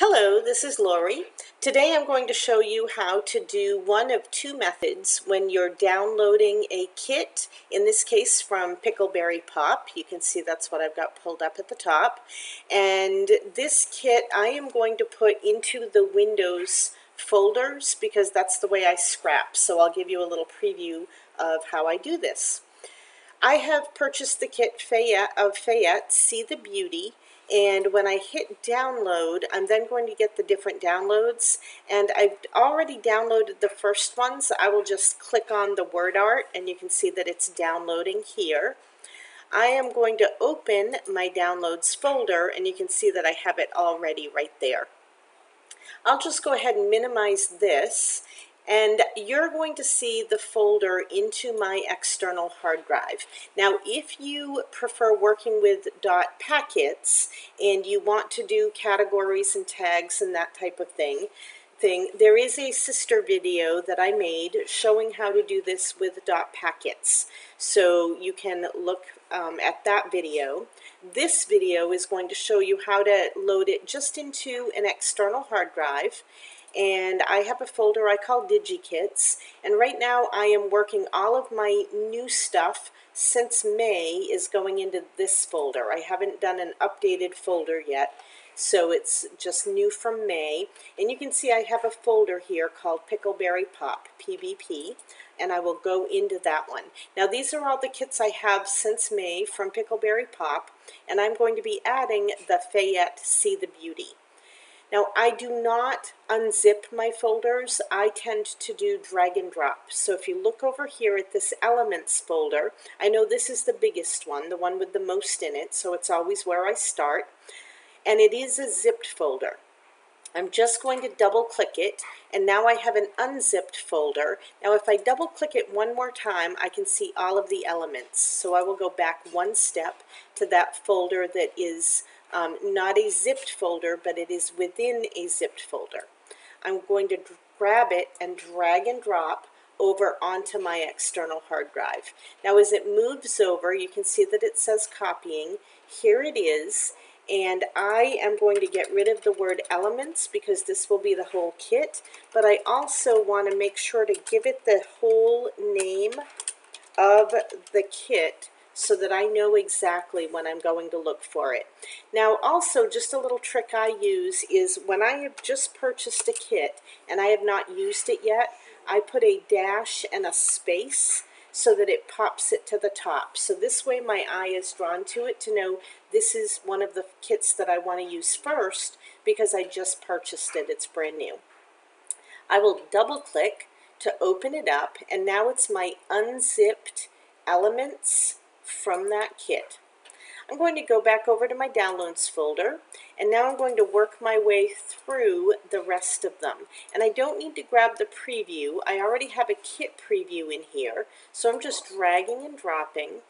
Hello, this is Lori. Today I'm going to show you how to do one of two methods when you're downloading a kit, in this case from Pickleberry Pop. You can see that's what I've got pulled up at the top. And this kit I am going to put into the Windows folders because that's the way I scrap. So I'll give you a little preview of how I do this. I have purchased the kit Fayette of Fayette See the Beauty and when I hit download, I'm then going to get the different downloads. And I've already downloaded the first one, so I will just click on the word art and you can see that it's downloading here. I am going to open my downloads folder and you can see that I have it already right there. I'll just go ahead and minimize this and you're going to see the folder into my external hard drive. Now, if you prefer working with dot packets and you want to do categories and tags and that type of thing, thing, there is a sister video that I made showing how to do this with dot packets. So you can look um, at that video. This video is going to show you how to load it just into an external hard drive and I have a folder I call DigiKits and right now I am working all of my new stuff since May is going into this folder. I haven't done an updated folder yet so it's just new from May and you can see I have a folder here called Pickleberry Pop PBP and I will go into that one. Now these are all the kits I have since May from Pickleberry Pop and I'm going to be adding the Fayette See the Beauty. Now I do not unzip my folders. I tend to do drag and drop. So if you look over here at this elements folder, I know this is the biggest one, the one with the most in it, so it's always where I start. And it is a zipped folder. I'm just going to double click it and now I have an unzipped folder. Now if I double click it one more time I can see all of the elements. So I will go back one step to that folder that is um, not a zipped folder, but it is within a zipped folder. I'm going to grab it and drag and drop over onto my external hard drive. Now as it moves over, you can see that it says copying. Here it is, and I am going to get rid of the word elements because this will be the whole kit, but I also want to make sure to give it the whole name of the kit so that I know exactly when I'm going to look for it. Now also just a little trick I use is when I have just purchased a kit and I have not used it yet, I put a dash and a space so that it pops it to the top. So this way my eye is drawn to it to know this is one of the kits that I want to use first because I just purchased it. It's brand new. I will double click to open it up and now it's my unzipped elements from that kit. I'm going to go back over to my downloads folder and now I'm going to work my way through the rest of them. And I don't need to grab the preview. I already have a kit preview in here. So I'm just dragging and dropping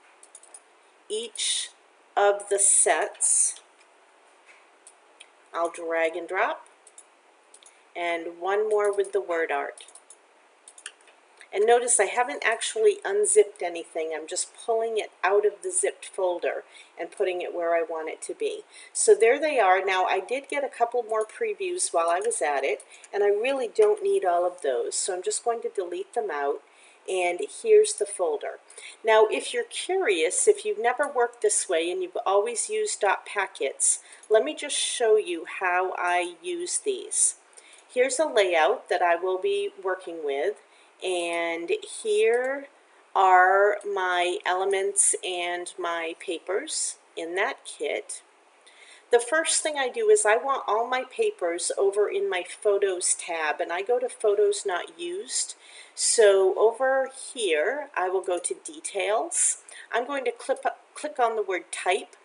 each of the sets. I'll drag and drop. And one more with the word art. And notice I haven't actually unzipped anything. I'm just pulling it out of the zipped folder and putting it where I want it to be. So there they are. Now I did get a couple more previews while I was at it, and I really don't need all of those. So I'm just going to delete them out and here's the folder. Now, if you're curious, if you've never worked this way and you've always used dot packets, let me just show you how I use these. Here's a layout that I will be working with and here are my elements and my papers in that kit. The first thing I do is I want all my papers over in my Photos tab, and I go to Photos Not Used. So over here, I will go to Details. I'm going to clip, click on the word Type,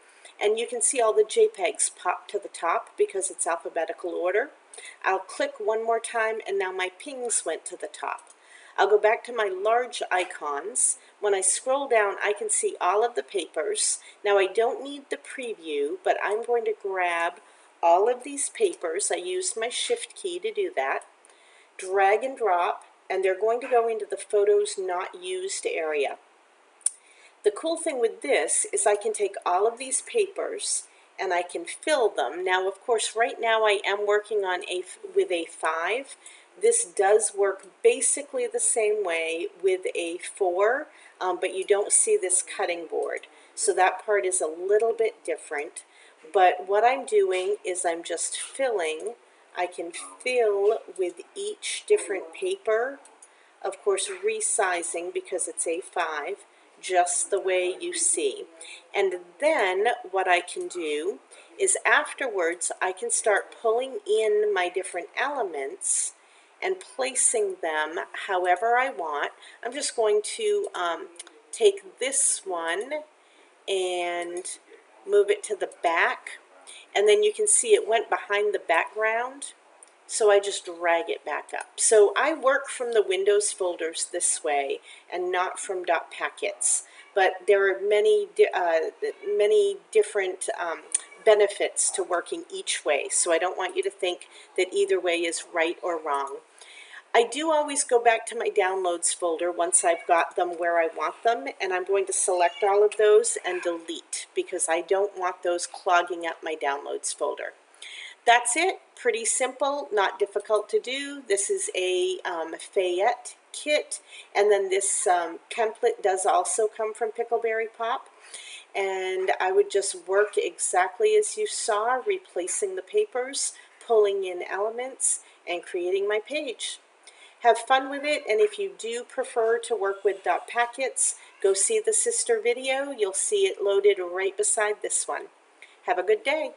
and you can see all the JPEGs pop to the top because it's alphabetical order. I'll click one more time, and now my pings went to the top. I'll go back to my large icons. When I scroll down, I can see all of the papers. Now I don't need the preview, but I'm going to grab all of these papers. I used my shift key to do that. Drag and drop, and they're going to go into the photos not used area. The cool thing with this is I can take all of these papers and I can fill them. Now, of course, right now I am working on a with a 5. This does work basically the same way with a 4, um, but you don't see this cutting board. So that part is a little bit different. But what I'm doing is I'm just filling. I can fill with each different paper. Of course, resizing because it's A5, just the way you see. And then what I can do is afterwards I can start pulling in my different elements and placing them however I want. I'm just going to um, take this one and move it to the back. And then you can see it went behind the background. So I just drag it back up. So I work from the Windows folders this way and not from dot packets. But there are many, uh, many different um, benefits to working each way. So I don't want you to think that either way is right or wrong. I do always go back to my downloads folder once I've got them where I want them, and I'm going to select all of those and delete because I don't want those clogging up my downloads folder. That's it, pretty simple, not difficult to do. This is a um, Fayette kit, and then this um, template does also come from Pickleberry Pop. And I would just work exactly as you saw, replacing the papers, pulling in elements, and creating my page. Have fun with it, and if you do prefer to work with dot packets, go see the sister video. You'll see it loaded right beside this one. Have a good day.